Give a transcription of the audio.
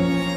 了。